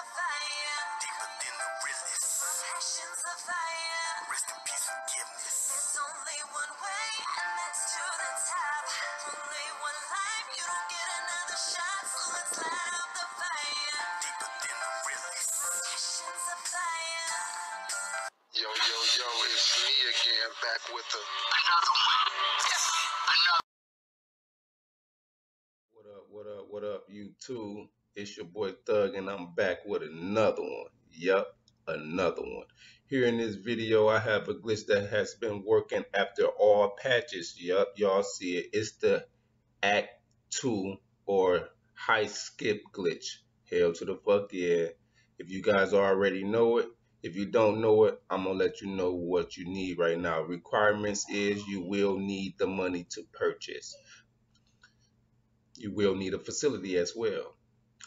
the fire. Deeper than the realest. Passions of fire. Rest in peace, forgiveness. There's only one way, and that's to the top. Only one life, you don't get another shot. So let's light up the fire. Deeper than the realest. Passions of fire. Yo, yo, yo, it's me again, back with the What up, what up, what up, YouTube? It's your boy Thug, and I'm back with another one. Yup, another one. Here in this video, I have a glitch that has been working after all patches. Yup, y'all see it. It's the Act 2 or High Skip glitch. Hell to the fuck yeah. If you guys already know it, if you don't know it, I'm gonna let you know what you need right now. Requirements is you will need the money to purchase you will need a facility as well.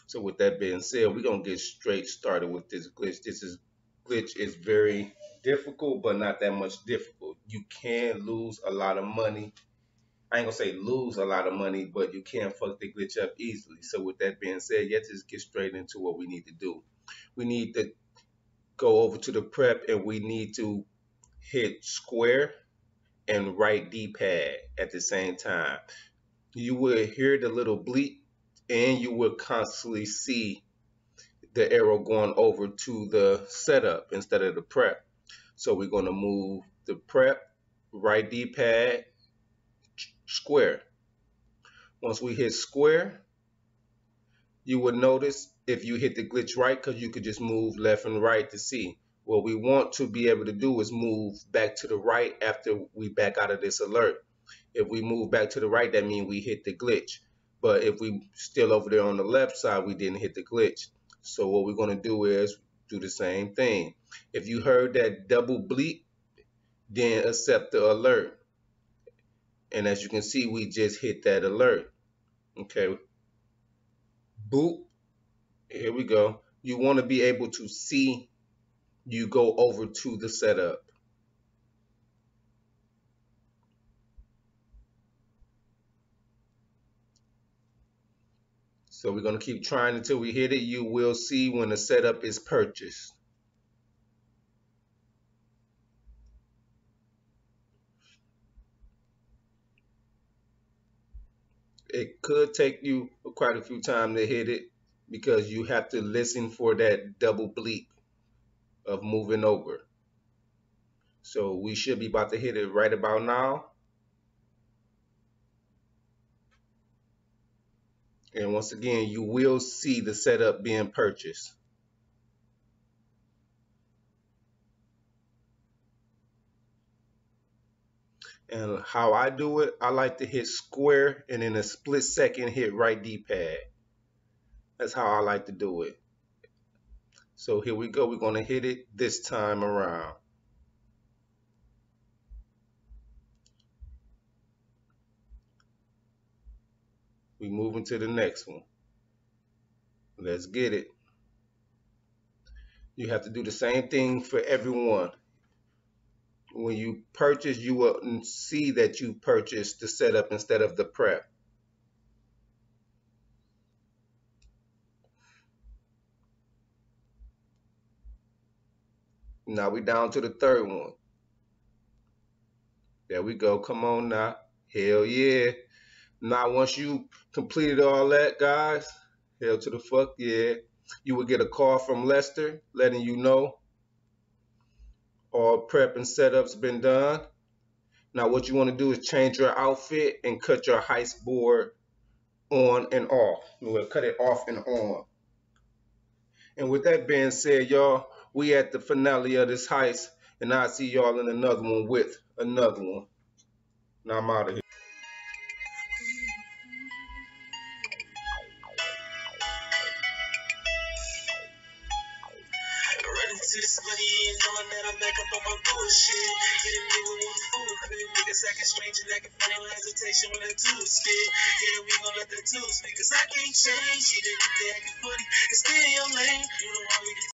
So with that being said, we're gonna get straight started with this glitch. This is glitch is very difficult, but not that much difficult. You can lose a lot of money. I ain't gonna say lose a lot of money, but you can fuck the glitch up easily. So with that being said, let's just get straight into what we need to do. We need to go over to the prep and we need to hit square and right D-pad at the same time you will hear the little bleep and you will constantly see the arrow going over to the setup instead of the prep. So we're going to move the prep, right D-pad, square. Once we hit square, you would notice if you hit the glitch right because you could just move left and right to see. What we want to be able to do is move back to the right after we back out of this alert. If we move back to the right, that means we hit the glitch. But if we still over there on the left side, we didn't hit the glitch. So what we're going to do is do the same thing. If you heard that double bleep, then accept the alert. And as you can see, we just hit that alert. Okay. Boop. Here we go. You want to be able to see you go over to the setup. So we're going to keep trying until we hit it. You will see when the setup is purchased. It could take you quite a few times to hit it because you have to listen for that double bleep of moving over. So we should be about to hit it right about now. And once again, you will see the setup being purchased. And how I do it, I like to hit square and in a split second hit right D-pad. That's how I like to do it. So here we go. We're going to hit it this time around. We moving to the next one. Let's get it. You have to do the same thing for everyone. When you purchase, you will see that you purchased the setup instead of the prep. Now we down to the third one. There we go. Come on now. Hell yeah. Now, once you completed all that, guys, hell to the fuck yeah, you will get a call from Lester letting you know all prep and setups been done. Now, what you want to do is change your outfit and cut your heist board on and off. We'll cut it off and on. And with that being said, y'all, we at the finale of this heist, and I'll see y'all in another one with another one. Now I'm out of here. This money and knowing that I'm back up on my bullshit. Get a nigga one fool quick. Niggas acting strange and acting funny no hesitation when the two spit. Yeah, we gon' let the two speak. Cause I can't change. Even if they acting funny, it's still your lane. You know why we